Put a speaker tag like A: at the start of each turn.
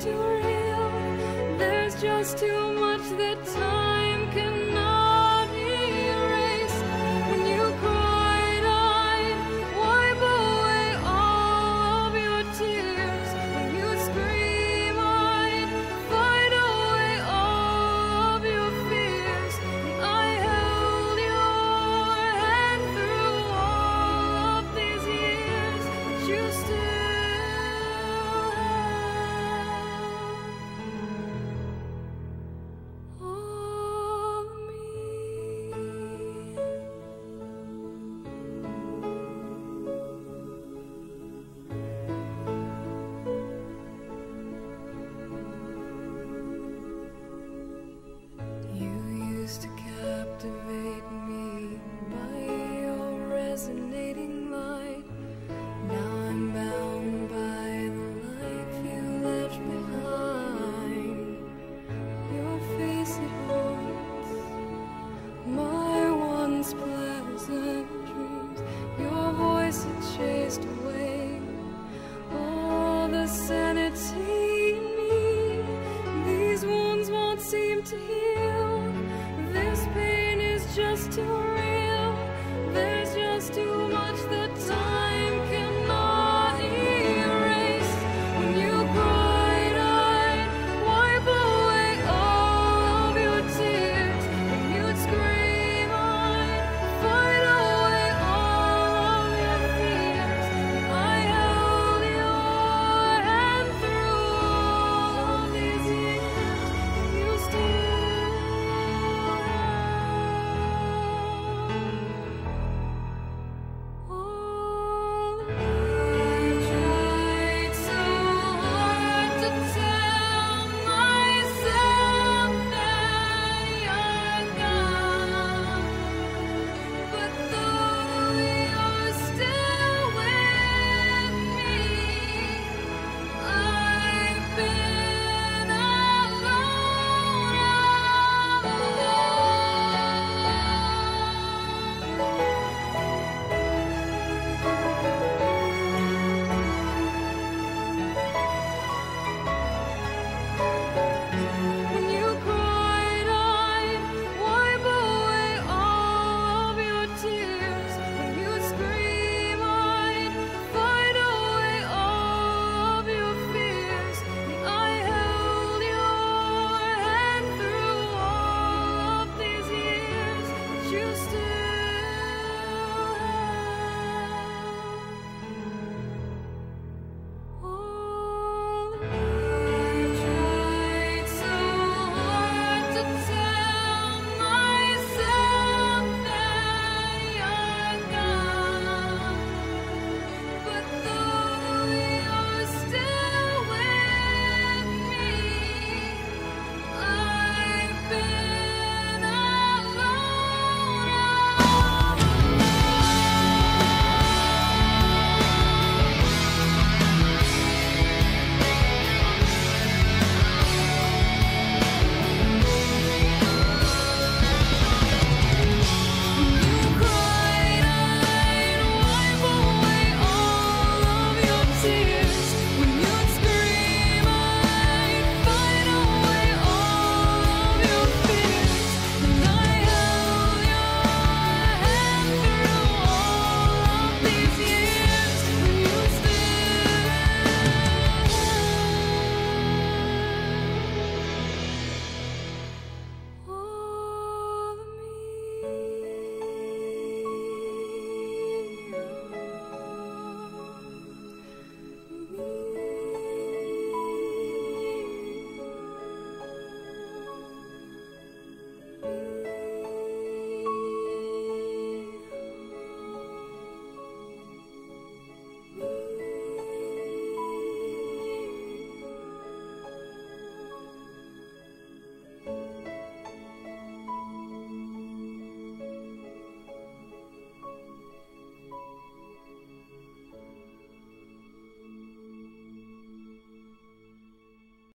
A: too real. There's just too much that time cannot erase. When you cried, I wipe away all of your tears. When you scream, I fight away all of your fears. And I held your hand through all of these years, but you still. still